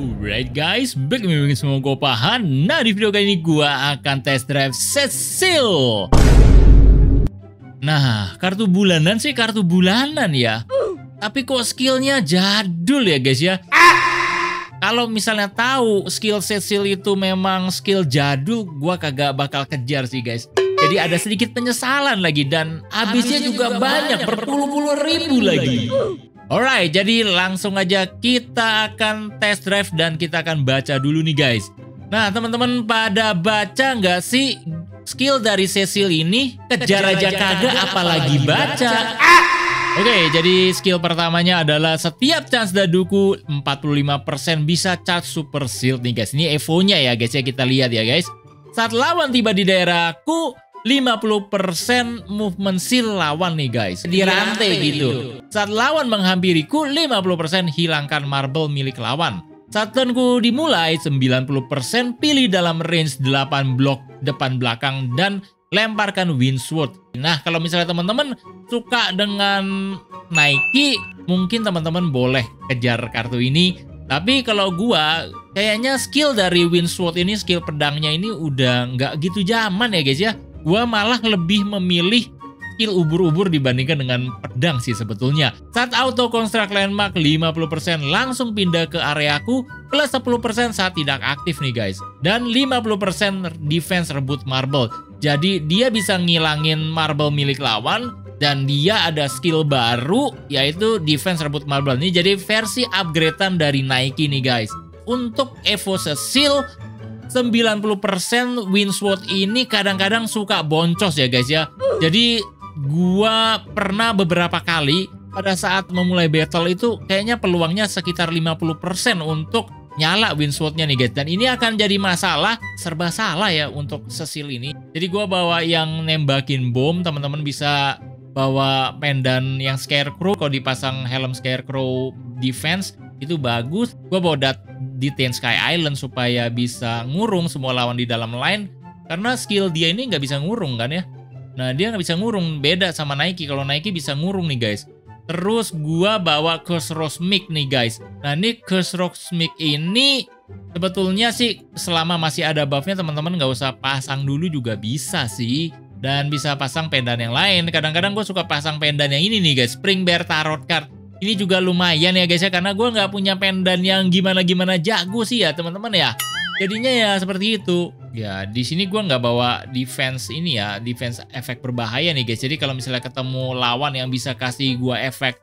Alright guys, back mungkin semua gue paham. Nah di video kali ini gue akan test drive Cecil. Nah, kartu bulanan sih kartu bulanan ya. Tapi kok skillnya jadul ya guys ya. Kalau misalnya tahu skill Cecil itu memang skill jadul, gue kagak bakal kejar sih guys. Jadi ada sedikit penyesalan lagi dan habisnya juga banyak berpuluh-puluh ribu lagi. Alright, jadi langsung aja kita akan test drive dan kita akan baca dulu nih guys. Nah teman-teman pada baca nggak sih skill dari Cecil ini? Kejar aja kagak apalagi baca. Oke, jadi skill pertamanya adalah setiap chance daduku 45% bisa charge super shield nih guys. Ini evonya ya guys ya kita lihat ya guys. Saat lawan tiba di daerahku, 50% movement seal lawan nih guys. Di rantai gitu. Saat lawan menghampiriku, 50% hilangkan marble milik lawan. Saat turnku dimulai, 90% pilih dalam range 8 blok depan belakang dan lemparkan windsword. Nah, kalau misalnya teman-teman suka dengan Nike, mungkin teman-teman boleh kejar kartu ini. Tapi kalau gua, kayaknya skill dari windsword ini, skill pedangnya ini udah nggak gitu zaman ya guys ya Gua malah lebih memilih skill ubur-ubur dibandingkan dengan pedang sih sebetulnya. Saat auto construct landmark 50% langsung pindah ke areaku plus 10% saat tidak aktif nih guys. Dan 50% defense rebut marble. Jadi dia bisa ngilangin marble milik lawan dan dia ada skill baru yaitu defense rebut marble. Ini jadi versi upgradean dari Nike nih guys. Untuk Evo Seal 90% Winsword ini kadang-kadang suka boncos ya guys ya. Jadi gua pernah beberapa kali pada saat memulai battle itu kayaknya peluangnya sekitar 50% untuk nyala Winswordnya nih guys. Dan ini akan jadi masalah serba salah ya untuk sesil ini. Jadi gua bawa yang nembakin bom, teman-teman bisa bawa pendan yang scarecrow kalau dipasang helm scarecrow defense itu bagus. Gua bawa dat di Ten Sky Island supaya bisa ngurung semua lawan di dalam line karena skill dia ini nggak bisa ngurung kan ya? Nah dia nggak bisa ngurung. Beda sama Nike. Kalau Nike bisa ngurung nih guys. Terus gua bawa Curse Rosmic nih guys. Nah ini Curse Rosmic ini sebetulnya sih selama masih ada buffnya teman-teman nggak usah pasang dulu juga bisa sih. Dan bisa pasang pendan yang lain. Kadang-kadang gue suka pasang pendan yang ini nih guys. Spring Bear Tarot Card ini juga lumayan ya guys ya karena gue nggak punya pendan yang gimana-gimana jago sih ya teman-teman ya. Jadinya ya seperti itu. Ya di sini gue nggak bawa defense ini ya defense efek berbahaya nih guys. Jadi kalau misalnya ketemu lawan yang bisa kasih gue efek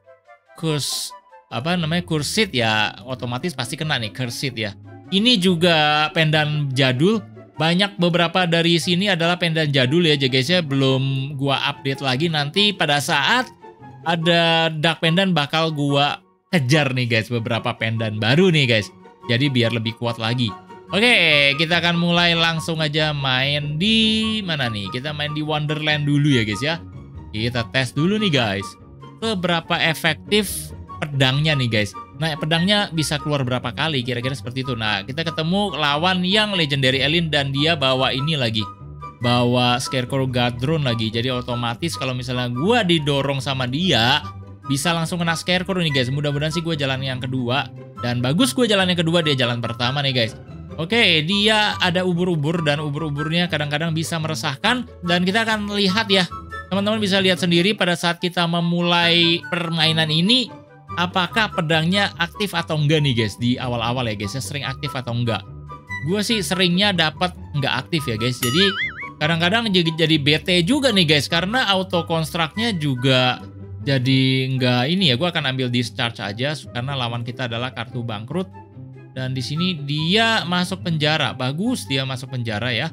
kurs apa namanya kursit ya otomatis pasti kena nih kursit ya. Ini juga pendan jadul banyak beberapa dari sini adalah pendan jadul ya guys ya belum gua update lagi nanti pada saat ada dark pendant bakal gua kejar nih guys beberapa pendant baru nih guys. Jadi biar lebih kuat lagi. Oke, kita akan mulai langsung aja main di mana nih? Kita main di Wonderland dulu ya guys ya. Kita tes dulu nih guys. Seberapa efektif pedangnya nih guys. Nah, pedangnya bisa keluar berapa kali kira-kira seperti itu. Nah, kita ketemu lawan yang legendary alien dan dia bawa ini lagi bawa Scarecrow Guard Drone lagi. Jadi otomatis kalau misalnya gue didorong sama dia, bisa langsung kena Scarecrow nih guys. Mudah-mudahan sih gue jalan yang kedua. Dan bagus gue jalan yang kedua, dia jalan pertama nih guys. Oke, dia ada ubur-ubur dan ubur-uburnya kadang-kadang bisa meresahkan. Dan kita akan lihat ya, teman-teman bisa lihat sendiri pada saat kita memulai permainan ini, apakah pedangnya aktif atau enggak nih guys di awal-awal ya guys, ya sering aktif atau enggak. Gue sih seringnya dapat enggak aktif ya guys, jadi kadang-kadang jadi, jadi bete juga nih guys karena auto constructnya juga jadi nggak ini ya gue akan ambil discharge aja karena lawan kita adalah kartu bangkrut. Dan di sini dia masuk penjara. Bagus dia masuk penjara ya.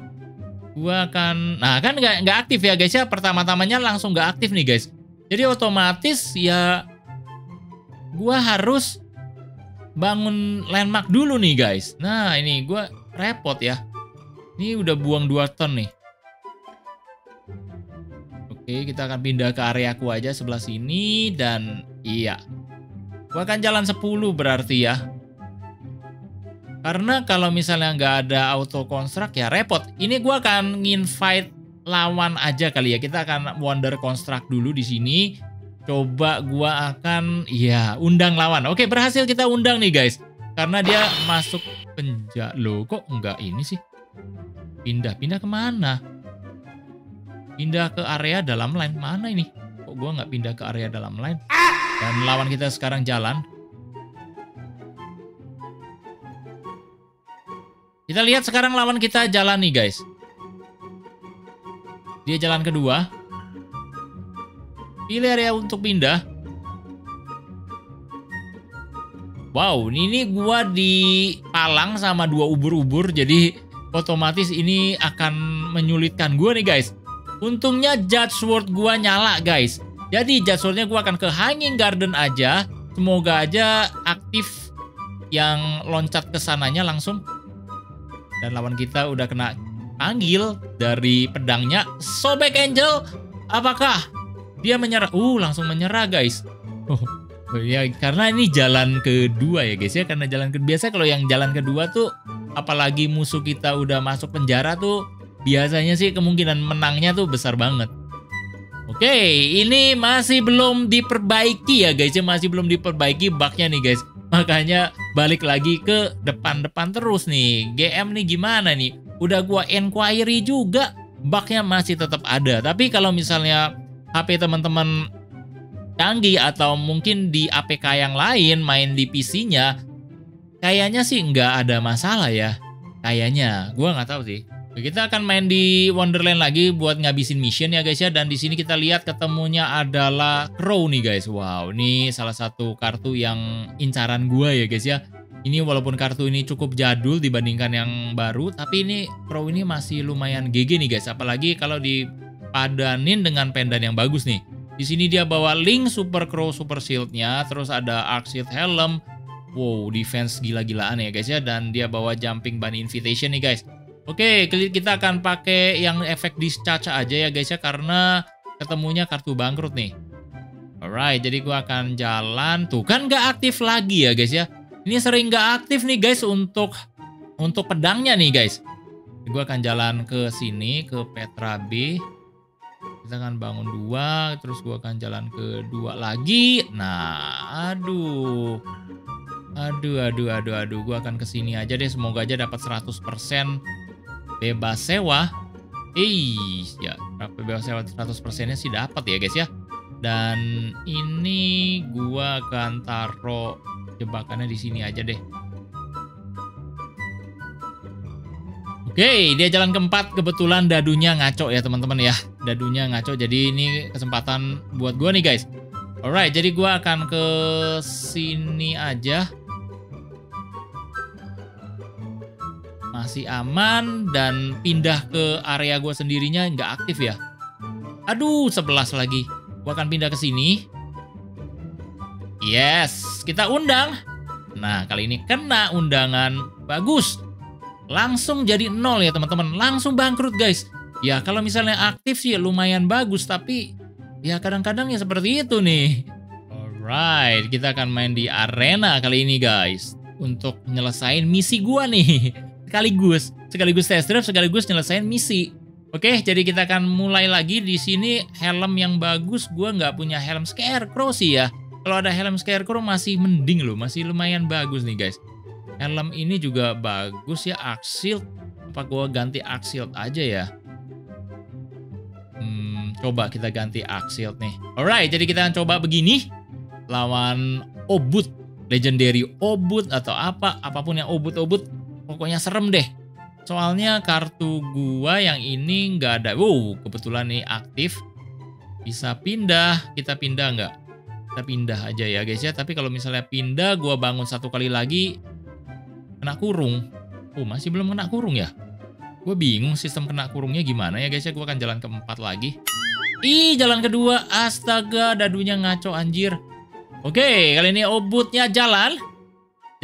Gue akan nah kan nggak nggak aktif ya guys ya. Pertama-tamanya langsung nggak aktif nih guys. Jadi otomatis ya gue harus bangun landmark dulu nih guys. Nah ini gue repot ya. Ini udah buang dua ton nih Oke, kita akan pindah ke areaku aja sebelah sini dan iya. Gua akan jalan 10 berarti ya. Karena kalau misalnya nggak ada auto construct ya repot. Ini gua akan invite lawan aja kali ya. Kita akan wonder construct dulu di sini. Coba gua akan ya undang lawan. Oke, berhasil kita undang nih guys. karena dia masuk penjara. Loh, kok enggak ini sih? Pindah, pindah ke mana? Pindah ke area dalam line. Mana ini? Kok gua nggak pindah ke area dalam line? Dan lawan kita sekarang jalan. Kita lihat sekarang lawan kita jalan nih guys. Dia jalan kedua. Pilih area untuk pindah. Wow, ini gua dipalang sama dua ubur-ubur, jadi otomatis ini akan menyulitkan gua nih guys. Untungnya Judge Sword gua nyala guys. Jadi Judge Swordnya gua akan ke Hanging Garden aja. Semoga aja aktif yang loncat ke sananya langsung. Dan lawan kita udah kena panggil dari pedangnya. Sobek Angel, apakah dia menyerah? Uh, langsung menyerah guys. Oh, ya karena ini jalan kedua ya guys ya karena jalan kedua biasa kalau yang jalan kedua tuh apalagi musuh kita udah masuk penjara tuh biasanya sih kemungkinan menangnya tuh besar banget. Oke, ini masih belum diperbaiki ya guys ya masih belum diperbaiki bugnya nih guys. Makanya balik lagi ke depan-depan terus nih. GM nih gimana nih? Udah gua enquiry juga bugnya masih tetap ada. Tapi kalau misalnya HP teman-teman canggih atau mungkin di APK yang lain main di PC-nya, kayaknya sih nggak ada masalah ya. Kayaknya, gue nggak tahu sih. Kita akan main di Wonderland lagi buat ngabisin mission ya guys ya. Dan di sini kita lihat ketemunya adalah Crow nih guys. Wow, ini salah satu kartu yang incaran gue ya guys ya. Ini walaupun kartu ini cukup jadul dibandingkan yang baru, tapi ini Crow ini masih lumayan GG nih guys. Apalagi kalau dipadanin dengan pendan yang bagus nih. Di sini dia bawa Link Super Crow Super Shield-nya, terus ada Arc Shield Helm. Wow, defense gila-gilaan ya guys ya dan dia bawa Jumping Bunny Invitation nih guys. Oke, kita akan pakai yang efek discharge aja ya guys ya karena ketemunya kartu bangkrut nih. Alright, jadi gua akan jalan. Tuh kan nggak aktif lagi ya guys ya. Ini sering nggak aktif nih guys untuk untuk pedangnya nih guys. Gua akan jalan ke sini ke Petra B kita akan bangun dua terus gua akan jalan ke dua lagi nah aduh aduh aduh aduh aduh gua akan ke sini aja deh semoga aja dapat 100% bebas sewa Ih, ya bebas sewa 100% nya sih dapat ya guys ya dan ini gua akan taruh jebakannya di sini aja deh Oke, dia jalan keempat. Kebetulan dadunya ngaco ya teman-teman ya. Dadunya ngaco, jadi ini kesempatan buat gue nih guys. Alright, jadi gue akan ke sini aja. Masih aman dan pindah ke area gue sendirinya nggak aktif ya. Aduh, 11 lagi. Gue akan pindah ke sini. Yes, kita undang. Nah, kali ini kena undangan. Bagus langsung jadi nol ya teman-teman langsung bangkrut guys ya kalau misalnya aktif sih lumayan bagus tapi ya kadang-kadang ya seperti itu nih alright kita akan main di arena kali ini guys untuk nyelesain misi gua nih sekaligus sekaligus test drive sekaligus nyelesain misi Oke, jadi kita akan mulai lagi di sini helm yang bagus. Gua nggak punya helm scarecrow sih ya. Kalau ada helm scarecrow masih mending loh, masih lumayan bagus nih guys. Helm ini juga bagus ya Axild. Apa gua ganti Axild aja ya? Hmm, coba kita ganti Axild nih. Alright, jadi kita akan coba begini. Lawan Obut. Legendary Obut atau apa. Apa pun yang Obut-Obut. Pokoknya serem deh. Soalnya kartu gua yang ini nggak ada. Wow, kebetulan nih aktif. Bisa pindah. Kita pindah nggak? Kita pindah aja ya guys ya. Tapi kalau misalnya pindah, gua bangun satu kali lagi kena kurung. Oh, masih belum kena kurung ya? Gue bingung sistem kena kurungnya gimana ya guys ya. Gue akan jalan keempat lagi. Ih, jalan kedua. Astaga, dadunya ngaco anjir. Oke, kali ini obutnya jalan.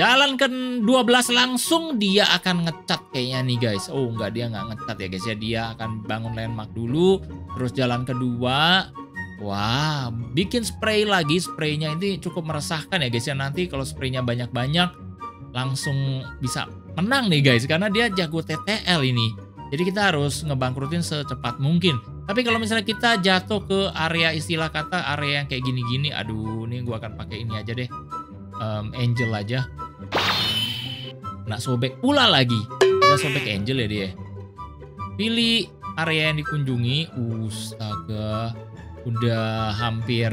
Jalan ke 12 langsung dia akan ngecat kayaknya nih guys. Oh enggak dia nggak ngecat ya guys ya. Dia akan bangun landmark dulu. Terus jalan kedua. Wah, bikin spray lagi. Spraynya ini cukup meresahkan ya guys ya. Nanti kalau spraynya banyak-banyak langsung bisa menang nih guys karena dia jago TTL ini. Jadi kita harus ngebangkrutin secepat mungkin. Tapi kalau misalnya kita jatuh ke area istilah kata area yang kayak gini-gini, aduh, ini gua akan pakai ini aja deh, um, Angel aja. Kena sobek pula lagi. Udah sobek angel ya dia. Pilih area yang dikunjungi. Astaga. Udah hampir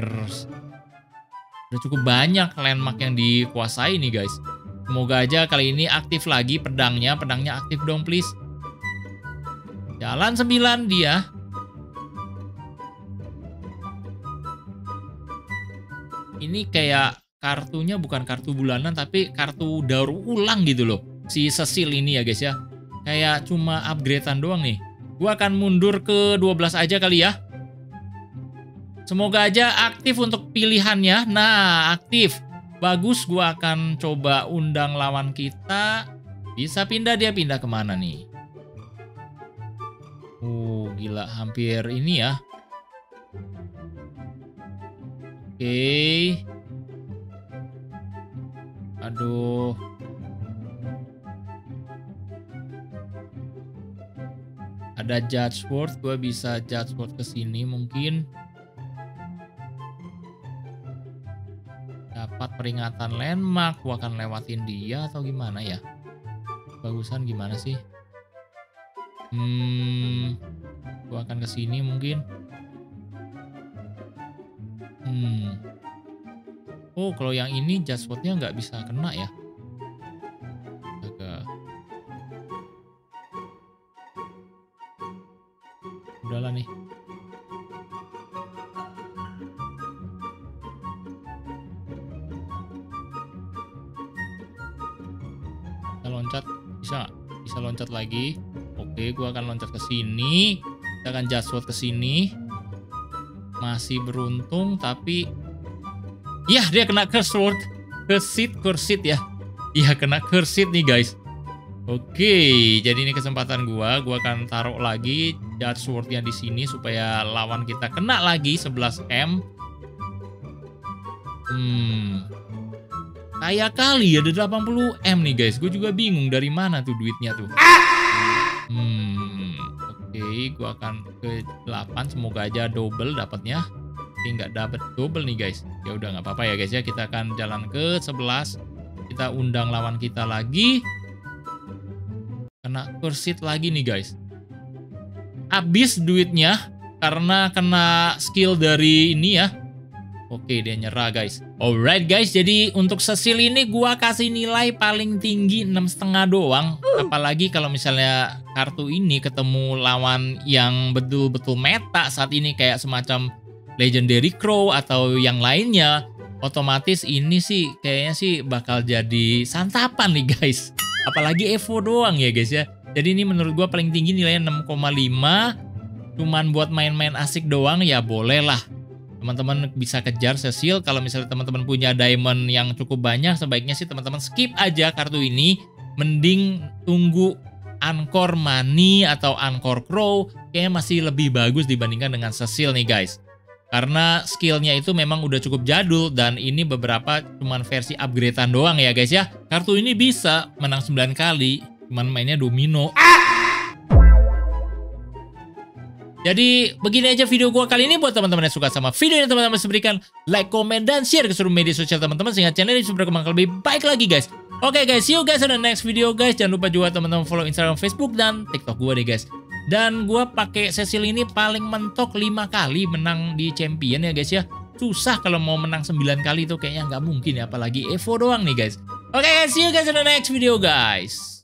udah cukup banyak landmark yang dikuasai nih guys. Semoga aja kali ini aktif lagi pedangnya. Pedangnya aktif dong please. Jalan 9 dia. Ini kayak kartunya bukan kartu bulanan tapi kartu daur ulang gitu loh. Si Cecil ini ya guys ya. Kayak cuma upgradean doang nih. Gua akan mundur ke 12 aja kali ya. Semoga aja aktif untuk pilihannya. Nah, aktif. Bagus, gua akan coba undang lawan kita. Bisa pindah dia pindah ke mana nih? Oh, gila. Hampir ini ya. Oke. Aduh. Ada Judge Word, gue bisa Judge Word ke sini mungkin. Dapat peringatan landmark, gue akan lewatin dia atau gimana ya? Bagusan gimana sih? Hmm, gue akan ke sini mungkin. Hmm. Oh, kalau yang ini Jaswordnya nggak bisa kena ya? Agak. Udahlah nih. Bisa loncat, bisa Bisa loncat lagi. Oke, gua akan loncat ke sini. Kita akan Jasword ke sini. Masih beruntung, tapi Ya, dia kena curse word. Curse cursit ya. Iya, kena curse nih guys. Oke, jadi ini kesempatan gua. Gua akan taruh lagi Judge Sword-nya di sini supaya lawan kita kena lagi 11M. Hmm. Kayak kali ada 80M nih guys. Gue juga bingung dari mana tuh duitnya tuh. Hmm. Oke, gua akan ke 8. Semoga aja double dapatnya. Oke, nggak dapat double nih guys. Ya udah nggak apa-apa ya guys ya. Kita akan jalan ke 11. Kita undang lawan kita lagi. Kena kursit lagi nih guys. Habis duitnya karena kena skill dari ini ya. Oke, dia nyerah guys. Alright guys, jadi untuk sesil ini gua kasih nilai paling tinggi 6,5 doang. Apalagi kalau misalnya kartu ini ketemu lawan yang betul-betul meta saat ini kayak semacam Legendary Crow atau yang lainnya, otomatis ini sih kayaknya sih bakal jadi santapan nih guys. Apalagi Evo doang ya guys ya. Jadi ini menurut gua paling tinggi nilainya 6,5. Cuman buat main-main asik doang ya boleh lah. Teman-teman bisa kejar Cecil. Kalau misalnya teman-teman punya diamond yang cukup banyak, sebaiknya sih teman-teman skip aja kartu ini. Mending tunggu Anchor Money atau Anchor Crow. Kayaknya masih lebih bagus dibandingkan dengan Cecil nih guys. Karena skillnya itu memang udah cukup jadul dan ini beberapa cuman versi upgradean doang ya guys ya. Kartu ini bisa menang 9 kali, cuman mainnya domino. Jadi begini aja video gua kali ini buat teman-teman yang suka sama video ini teman-teman berikan like, komen, dan share ke seluruh media sosial teman-teman sehingga channel ini bisa berkembang lebih baik lagi guys. Oke okay, guys, see you guys on the next video guys. Jangan lupa juga teman-teman follow Instagram, Facebook, dan TikTok gue deh guys. Dan gue pakai Cecil ini paling mentok 5 kali menang di champion ya guys ya. Susah kalau mau menang 9 kali itu kayaknya nggak mungkin ya. Apalagi Evo doang nih guys. Oke okay, guys, see you guys on the next video guys.